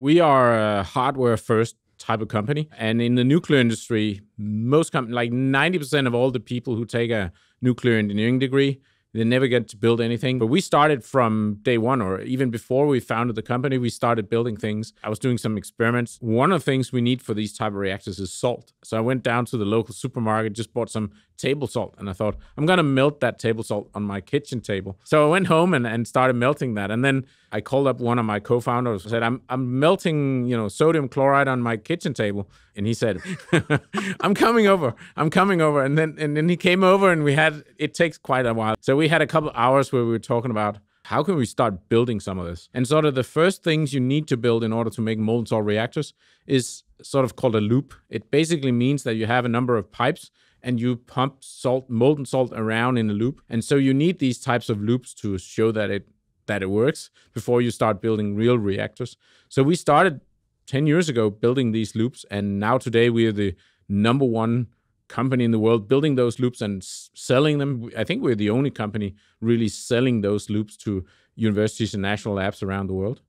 We are a hardware first type of company. And in the nuclear industry, most com- like 90% of all the people who take a nuclear engineering degree they never get to build anything. But we started from day one, or even before we founded the company, we started building things. I was doing some experiments. One of the things we need for these type of reactors is salt. So I went down to the local supermarket, just bought some table salt, and I thought, I'm gonna melt that table salt on my kitchen table. So I went home and, and started melting that. And then I called up one of my co-founders and said, I'm I'm melting, you know, sodium chloride on my kitchen table. And he said, I'm coming over. I'm coming over. And then and then he came over and we had it takes quite a while. So we had a couple hours where we were talking about how can we start building some of this? And sort of the first things you need to build in order to make molten salt reactors is sort of called a loop. It basically means that you have a number of pipes and you pump salt, molten salt around in a loop. And so you need these types of loops to show that it that it works before you start building real reactors. So we started 10 years ago building these loops, and now today we are the number one company in the world building those loops and selling them. I think we're the only company really selling those loops to universities and national labs around the world.